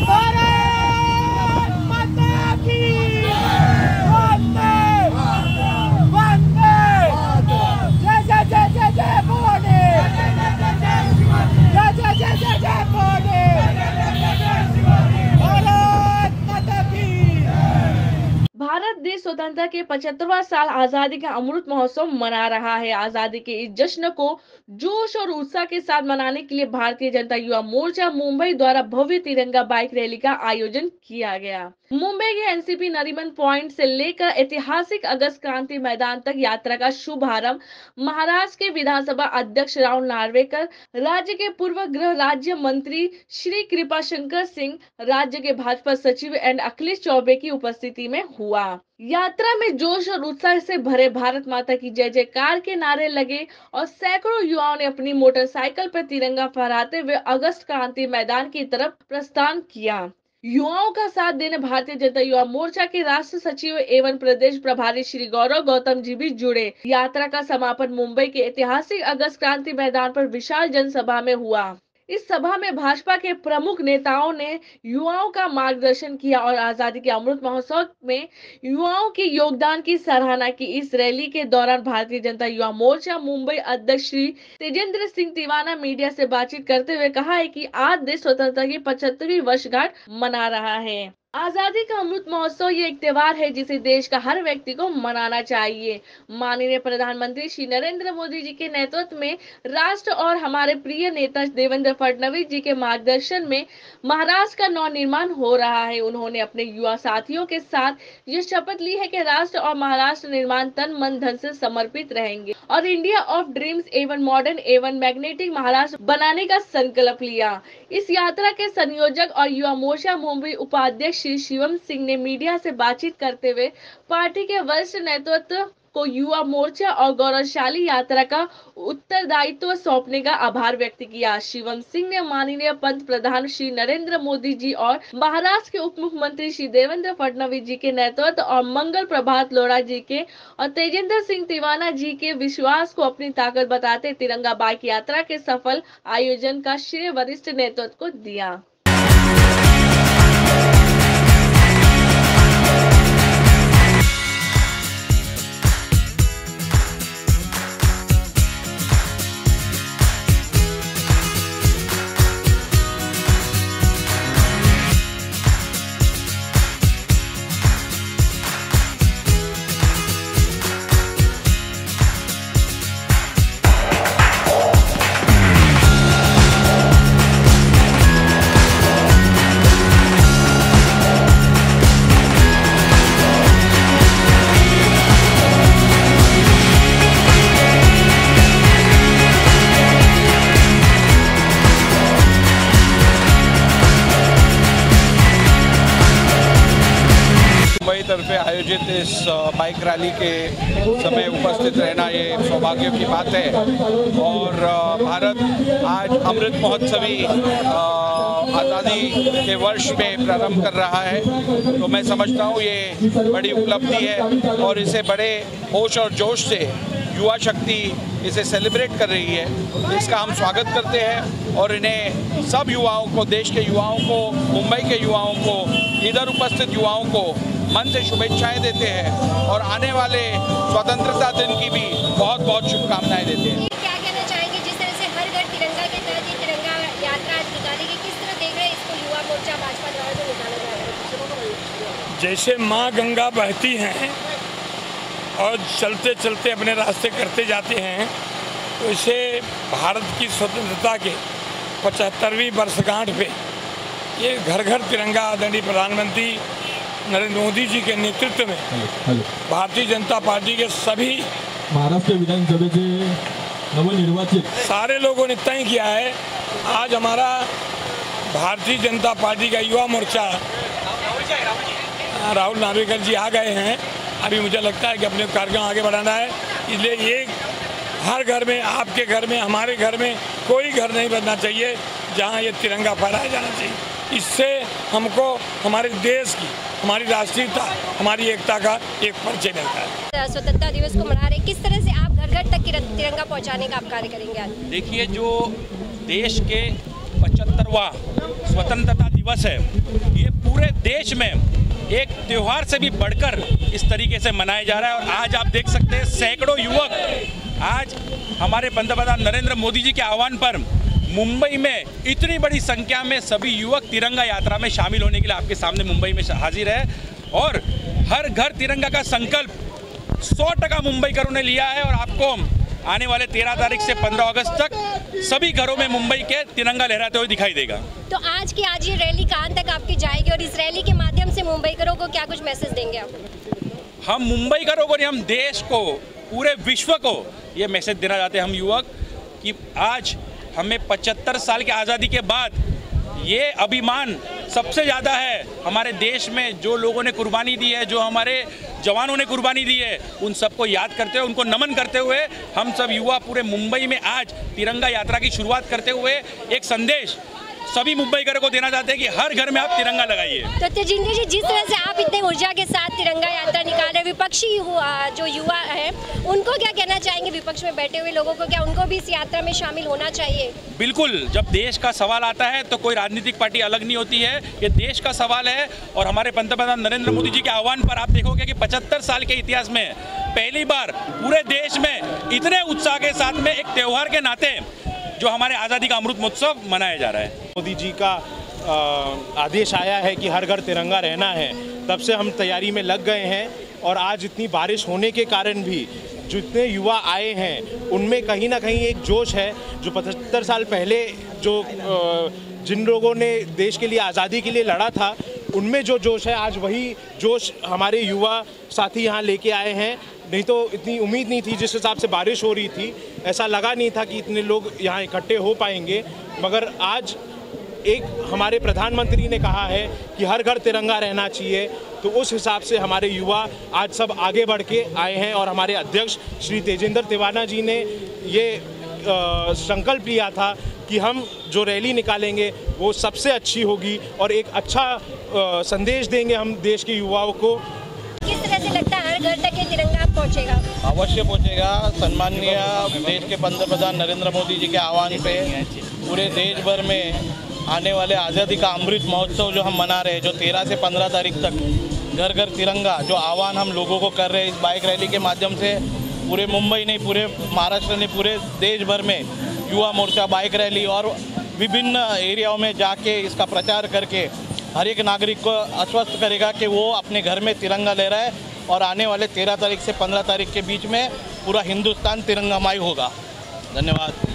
भारत स्वतंत्रता के पचहत्तरवा साल आज़ादी का अमृत महोत्सव मना रहा है। आज़ादी के इस जश्न को जोश और उत्साह के साथ मनाने के लिए भारतीय जनता युवा मोर्चा मुंबई द्वारा भव्य तिरंगा बाइक रैली का आयोजन किया गया। मुंबई के एनसीपी नरीमन पॉइंट से लेकर ऐतिहासिक अगस्त क्रांति मैदान तक यात्रा का शुभारंभ महाराष्ट्र के विधानसभा अध्यक्ष राहुल नार्वेकर, राज्य के पूर्व गृह राज्य मंत्री श्री कृपा शंकर सिंह, राज्य के भाजपा सचिव एंड अखिलेश चौबे की उपस्थिति में हुआ। यात्रा में जोश और उत्साह से भरे भारत माता की जय जयकार के नारे लगे और सैकड़ों युवाओं ने अपनी मोटरसाइकिल पर तिरंगा फहराते हुए अगस्त क्रांति मैदान की तरफ़ प्रस्थान किया। युवाओं का साथ देने भारतीय जनता युवा मोर्चा के राष्ट्र सचिव एवं प्रदेश प्रभारी श्री गौरव गौतम जी भी जुड़े। यात्रा का समापन मुंबई के ऐतिहासिक अगस्त क्रांति मैदान पर विशाल जनसभा में हुआ। इस सभा में भाजपा के प्रमुख नेताओं ने युवाओं का मार्गदर्शन किया और आज़ादी के अमृत महोत्सव में युवाओं के योगदान की सराहना की। इस रैली के दौरान भारतीय जनता युवा मोर्चा मुंबई अध्यक्ष श्री तेजेंद्र सिंह तिवाना मीडिया से बातचीत करते हुए कहा है कि आज देश स्वतंत्रता की पचहत्तरवीं वर्षगांठ मना रहा है। आज़ादी का अमृत महोत्सव ये एक त्यौहार है जिसे देश का हर व्यक्ति को मनाना चाहिए। माननीय प्रधानमंत्री श्री नरेंद्र मोदी जी के नेतृत्व में राष्ट्र और हमारे प्रिय नेता देवेंद्र फडणवीस जी के मार्गदर्शन में महाराष्ट्र का नव निर्माण हो रहा है। उन्होंने अपने युवा साथियों के साथ ये शपथ ली है कि राष्ट्र और महाराष्ट्र निर्माण तन, मन, धन से समर्पित रहेंगे और इंडिया ऑफ़ ड्रीम्स एवं मॉडर्न एवं मैग्नेटिक महाराष्ट्र बनाने का संकल्प लिया। इस यात्रा के संयोजक और युवा मोर्चा मुंबई उपाध्यक्ष श्री शिवम सिंह ने मीडिया से बातचीत करते हुए पार्टी के वरिष्ठ नेतृत्व को युवा मोर्चा और गौरवशाली यात्रा का उत्तरदायित्व सौंपने का आभार व्यक्त किया। शिवम सिंह ने माननीय पंत प्रधान श्री नरेंद्र मोदी जी और महाराष्ट्र के उप मुख्यमंत्री श्री देवेंद्र फडणवीस जी के नेतृत्व और मंगल प्रभात लोढ़ा जी के और तेजेंद्र सिंह तिवाना जी के विश्वास को अपनी ताकत बताते तिरंगा बाइक यात्रा के सफल आयोजन का श्रेय वरिष्ठ नेतृत्व को दिया। आयोजित इस बाइक रैली के समय उपस्थित रहना ये सौभाग्य की बात है। और भारत आज अमृत महोत्सवी आज़ादी के वर्ष में प्रारंभ कर रहा है। तो मैं समझता हूँ ये बड़ी उपलब्धि है और इसे बड़े होश और जोश से युवा शक्ति इसे सेलिब्रेट कर रही है। इसका हम स्वागत करते हैं और इन्हें सब युवाओं को, देश के युवाओं को, मुंबई के युवाओं को, इधर उपस्थित युवाओं को मन से शुभेच्छाएँ देते हैं और आने वाले स्वतंत्रता दिन की भी बहुत बहुत शुभकामनाएँ देते हैं। क्या कहना चाहेंगे? जिस तरह से हर घर तिरंगा के तहत ये तिरंगा यात्रा आज किस तरह देख रहे हैं इसको युवा मोर्चा भाजपा द्वारा जो निकाला जा रहा है? जैसे माँ गंगा बहती हैं और चलते चलते अपने रास्ते करते जाते हैं तो इसे भारत की स्वतंत्रता के पचहत्तरवीं वर्षगांठ पे ये घर घर तिरंगा आदरणीय प्रधानमंत्री नरेंद्र मोदी जी के नेतृत्व में भारतीय जनता पार्टी के सभी महाराष्ट्र विधानसभा के नवनिर्वाचित सारे लोगों ने तय किया है आज हमारा भारतीय जनता पार्टी का युवा मोर्चा राहुल नार्वेकर जी आ गए हैं। अभी मुझे लगता है कि अपने कार्यक्रम आगे बढ़ाना है। इसलिए ये हर घर में आपके घर में हमारे घर में कोई घर नहीं बनना चाहिए जहाँ ये तिरंगा फहराया जाना चाहिए। इससे हमको हमारे देश की हमारी राष्ट्रीयता हमारी एकता का एक परिचय मिलता है। स्वतंत्रता दिवस को मना रहे किस तरह से आप घर घर तक तिरंगा पहुँचाने का आप कार्य करेंगे देखिए जो देश के पचहत्तरवा स्वतंत्रता दिवस दिवस है ये पूरे देश में एक त्योहार से भी बढ़कर इस तरीके से मनाया जा रहा है। और आज आप देख सकते हैं सैकड़ों युवक आज हमारे पंतप्रधान नरेंद्र मोदी जी के आह्वान पर मुंबई में इतनी बड़ी संख्या में सभी युवक तिरंगा यात्रा में शामिल होने के लिए आपके सामने मुंबई में हाजिर है। और हर घर तिरंगा का संकल्प सौ टका मुंबई करों ने लिया है और आपको आने वाले तेरह तारीख से पंद्रह अगस्त तक सभी घरों में मुंबई के तिरंगा लहराते हुए दिखाई देगा। तो आज की आज ये रैली कहाँ तक आपकी जाएगी और इस रैली के माध्यम से मुंबई मुंबईकरों को क्या कुछ मैसेज देंगे आप? हम मुंबई करों को नहीं हम देश को पूरे विश्व को ये मैसेज देना चाहते हैं हम युवक कि आज हमें 75 साल की आज़ादी के बाद ये अभिमान सबसे ज़्यादा है। हमारे देश में जो लोगों ने कुर्बानी दी है, जो हमारे जवानों ने कुर्बानी दी है, उन सबको याद करते हुए, उनको नमन करते हुए हम सब युवा पूरे मुंबई में आज तिरंगा यात्रा की शुरुआत करते हुए एक संदेश सभी मुंबईकरों को देना चाहते हैं कि हर घर में आप तिरंगा लगाइए। तो तेजिंदर जी जिस तरह से आप इतने ऊर्जा के साथ तिरंगा यात्रा निकाल रहे विपक्षी जो युवा है उनको क्या कहना चाहेंगे विपक्ष में बैठे हुए लोगों को? क्या उनको भी इस यात्रा में शामिल होना चाहिए? बिल्कुल जब देश का सवाल आता है तो कोई राजनीतिक पार्टी अलग नहीं होती है। ये देश का सवाल है और हमारे पंतप्रधान नरेंद्र मोदी जी के आह्वान पर आप देखोगे कि 75 साल के इतिहास में पहली बार पूरे देश में इतने उत्साह के साथ में एक त्यौहार के नाते जो हमारे आज़ादी का अमृत महोत्सव मनाया जा रहा है। मोदी जी का आदेश आया है कि हर घर तिरंगा रहना है। तब से हम तैयारी में लग गए हैं और आज इतनी बारिश होने के कारण भी जितने युवा आए हैं, उनमें कहीं ना कहीं एक जोश है जो पचहत्तर साल पहले जो जिन लोगों ने देश के लिए, आज़ादी के लिए लड़ा था, उनमें जो जोश है, आज वही जोश हमारे युवा साथी यहाँ लेके आए हैं। नहीं तो इतनी उम्मीद नहीं थी जिस हिसाब से बारिश हो रही थी। ऐसा लगा नहीं था कि इतने लोग यहाँ इकट्ठे हो पाएँगे। मगर आज एक हमारे प्रधानमंत्री ने कहा है कि हर घर तिरंगा रहना चाहिए। तो उस हिसाब से हमारे युवा आज सब आगे बढ़ के आए हैं और हमारे अध्यक्ष श्री तेजेंद्र तिवाना जी ने ये संकल्प लिया था कि हम जो रैली निकालेंगे वो सबसे अच्छी होगी और एक अच्छा अ, संदेश देंगे हम देश के युवाओं को। पहुंचेगा। अवश्य पहुंचेगा। सम्माननीय देश के पंतप्रधान नरेंद्र मोदी जी के आह्वान पे पूरे देश भर में आने वाले आज़ादी का अमृत महोत्सव जो हम मना रहे हैं, जो 13 से 15 तारीख तक घर घर तिरंगा, जो आह्वान हम लोगों को कर रहे हैं इस बाइक रैली के माध्यम से, पूरे मुंबई नहीं, पूरे महाराष्ट्र नहीं, पूरे देश भर में युवा मोर्चा बाइक रैली और विभिन्न एरियाओं में जाके इसका प्रचार करके हर एक नागरिक को आश्वस्त करेगा कि वो अपने घर में तिरंगा ले रहा है और आने वाले तेरह तारीख से पंद्रह तारीख के बीच में पूरा हिंदुस्तान तिरंगामय होगा। धन्यवाद।